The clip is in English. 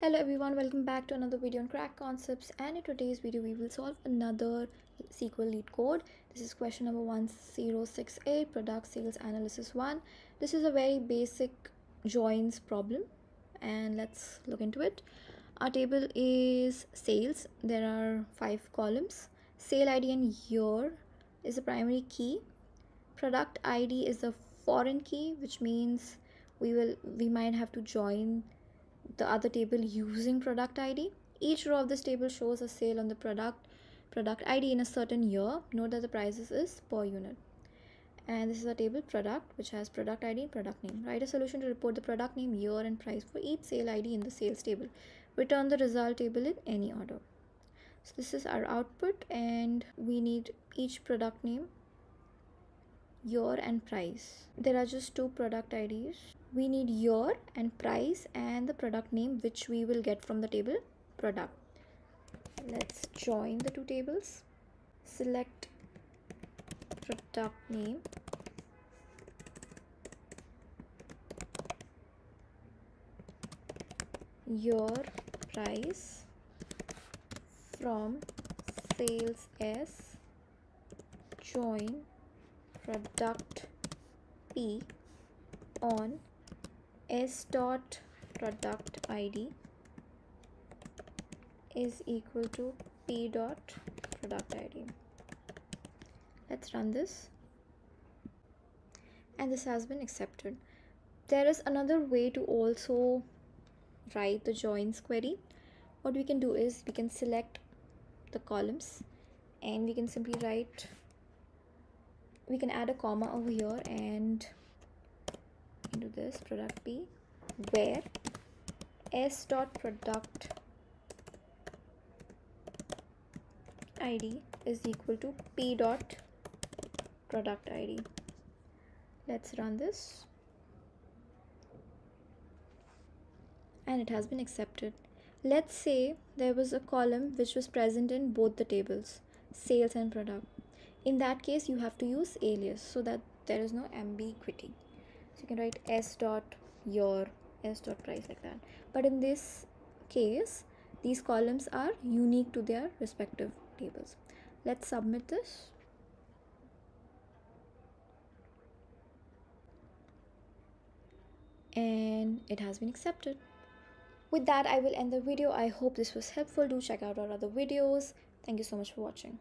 Hello everyone, welcome back to another video on crack concepts and in today's video we will solve another SQL LeetCode This is question number 1068 product sales analysis 1. This is a very basic joins problem and let's look into it. Our table is sales. There are five columns. Sale ID and year is the primary key. Product ID is the foreign key which means we will we might have to join the other table using product id each row of this table shows a sale on the product product id in a certain year. Note that the prices is per unit. And this is a table product which has product id and product name. Write a solution to report the product name year and price for each sale id in the sales table. Return the result table in any order. So this is our output and we need each product name year and price. There are just two product ids we need year and price and the product name which we will get from the table product. Let's join the two tables. Select product name. Year price from sales s. Join product p on s dot product id is equal to p dot product id let's run this. And this has been accepted. There is another way to also write the joins query. What we can do is we can select the columns and we can simply write we can add a comma over here and into this product p where s dot product id is equal to p dot product id let's run this. And it has been accepted. Let's say there was a column which was present in both the tables sales and product in that case you have to use alias so that there is no ambiguity. So you can write s dot your s dot price like that. But in this case these columns are unique to their respective tables. Let's submit this. And it has been accepted. With that i will end the video. I hope this was helpful. Do check out our other videos. Thank you so much for watching